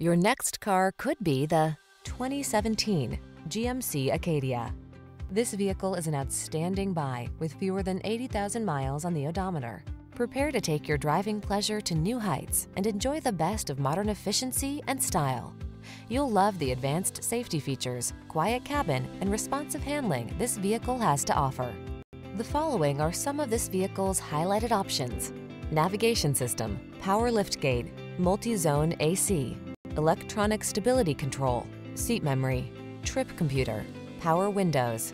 Your next car could be the 2017 GMC Acadia. This vehicle is an outstanding buy with fewer than 80,000 miles on the odometer. Prepare to take your driving pleasure to new heights and enjoy the best of modern efficiency and style. You'll love the advanced safety features, quiet cabin, and responsive handling this vehicle has to offer. The following are some of this vehicle's highlighted options. Navigation system, power liftgate, multi-zone AC, electronic stability control, seat memory, trip computer, power windows,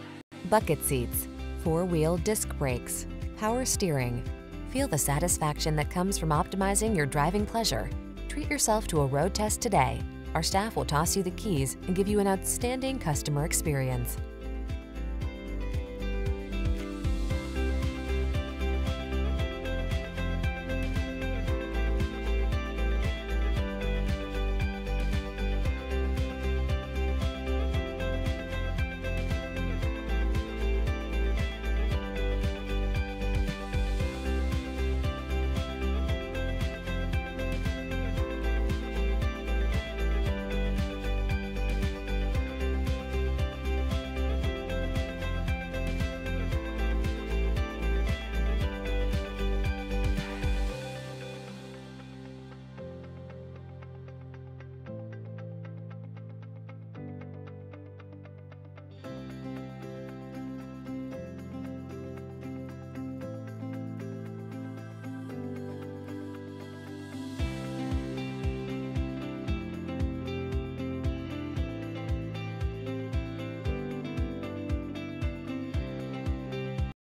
bucket seats, four-wheel disc brakes, power steering. Feel the satisfaction that comes from optimizing your driving pleasure. Treat yourself to a road test today. Our staff will toss you the keys and give you an outstanding customer experience.